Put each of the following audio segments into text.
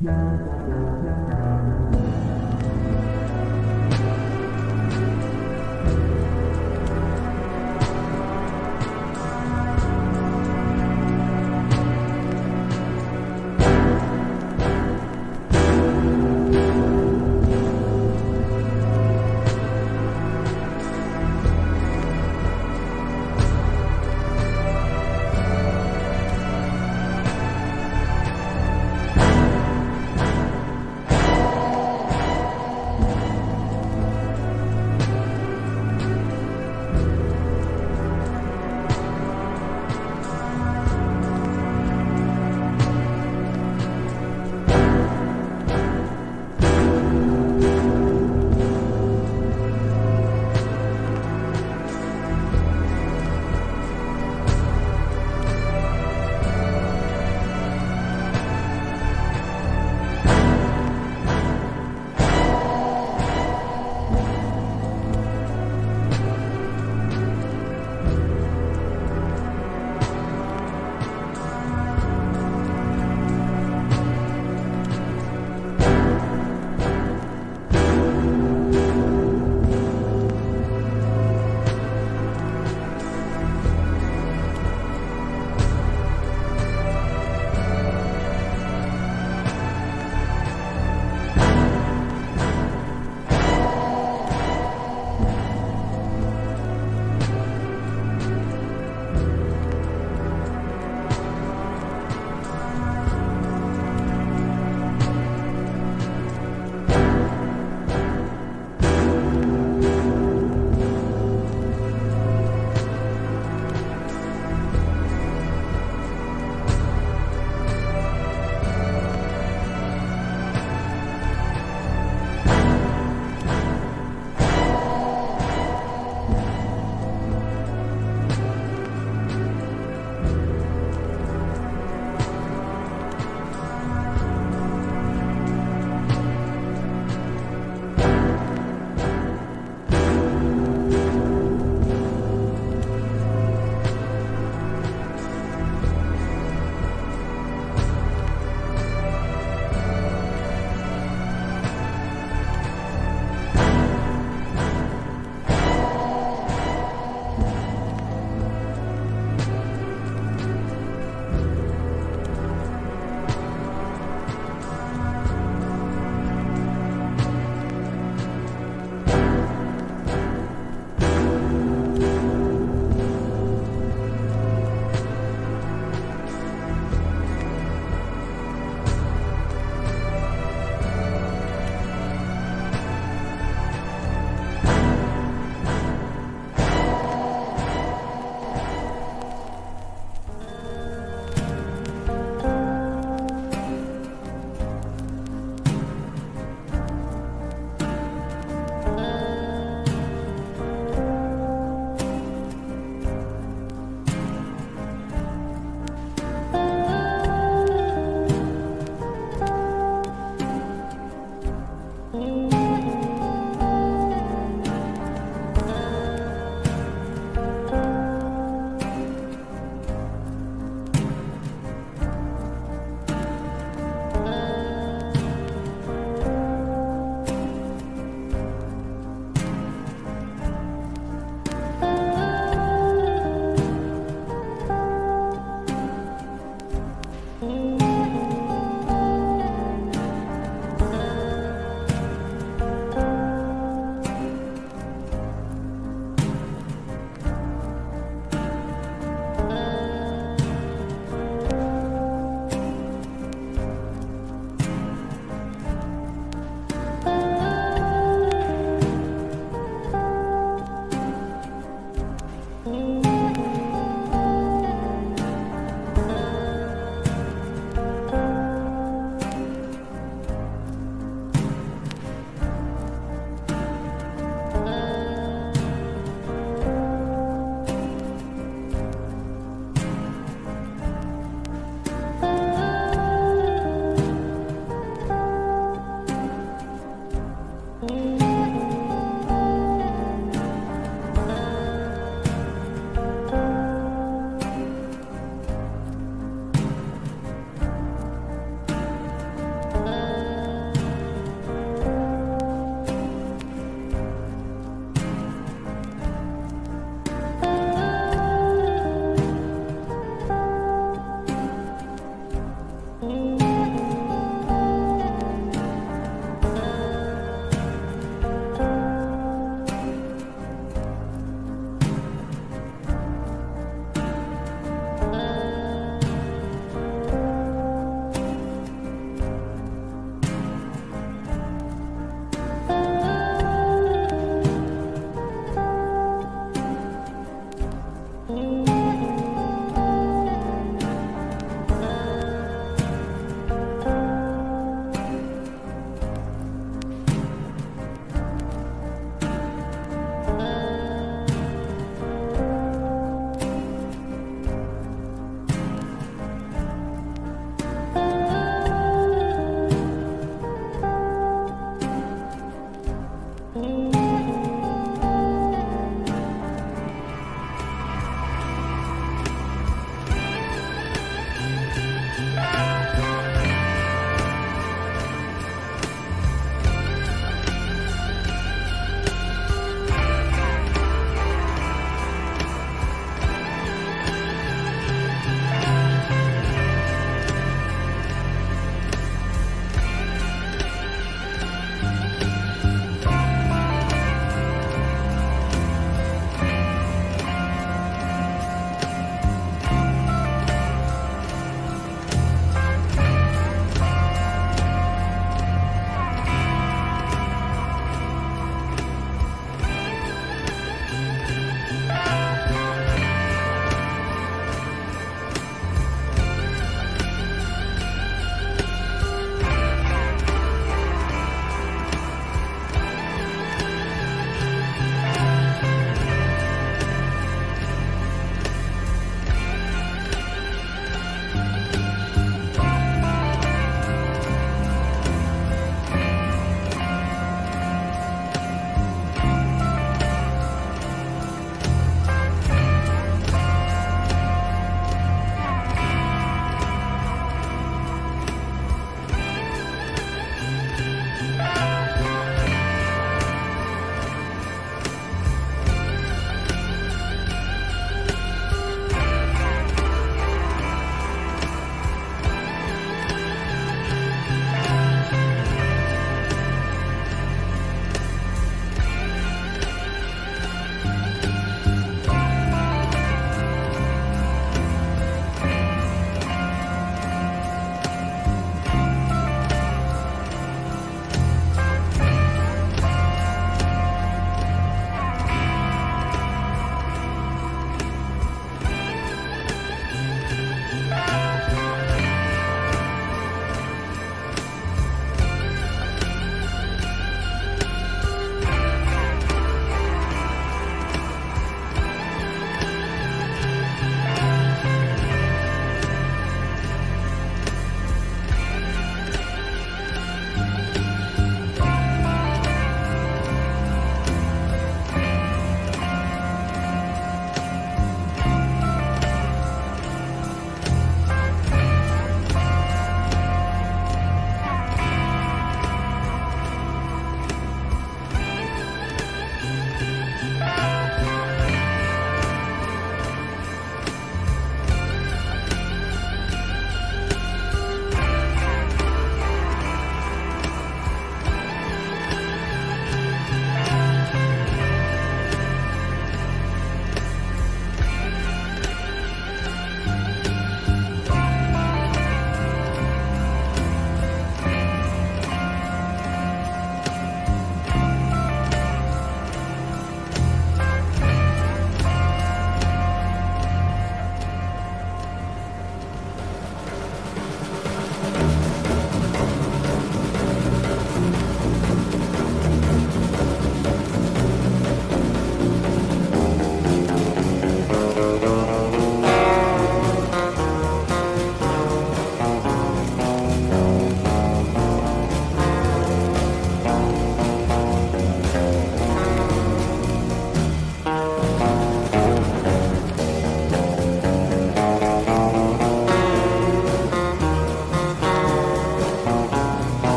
Yeah.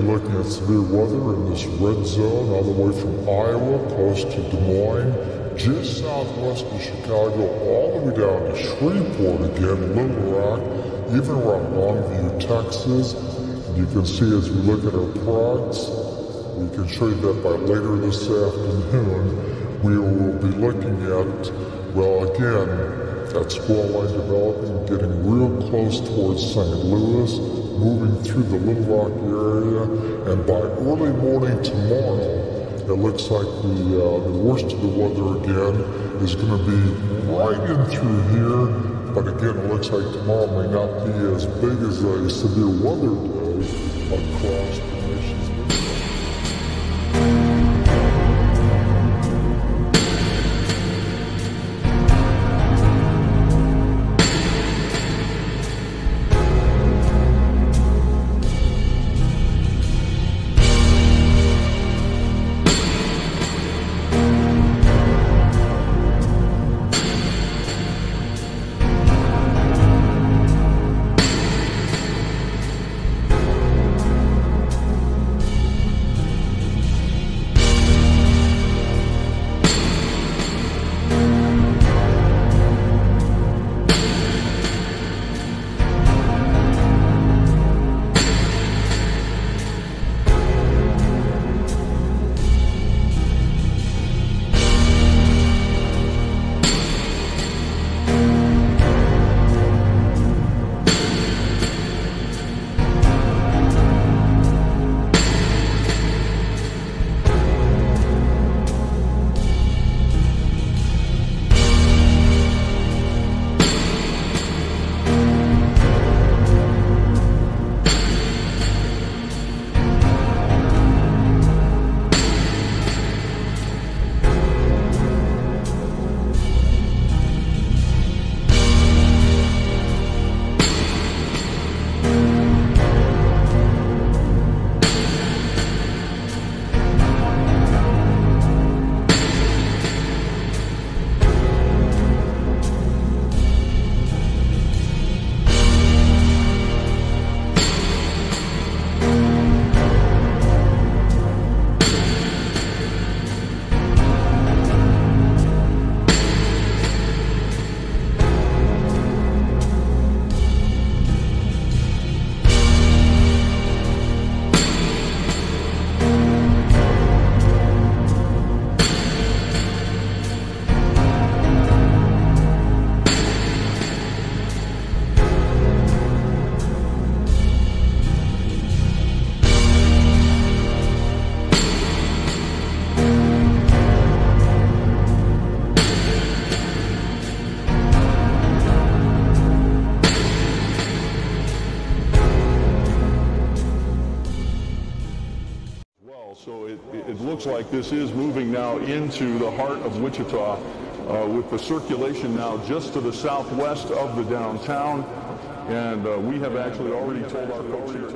Could looking at severe weather in this red zone all the way from Iowa, close to Des Moines, just southwest of Chicago, all the way down to Shreveport again, Little Rock, even around Longview, Texas. And you can see as we look at our prods, we can show you that by later this afternoon, we will be looking at, well, again, that squall line developing, getting real close towards St. Louis, moving through the Little Rock area, and by early morning tomorrow, it looks like the, uh, the worst of the weather again is going to be right in through here. But again, it looks like tomorrow may not be as big as a severe weather this is moving now into the heart of Wichita uh, with the circulation now just to the southwest of the downtown. And uh, we have actually already told our folks here.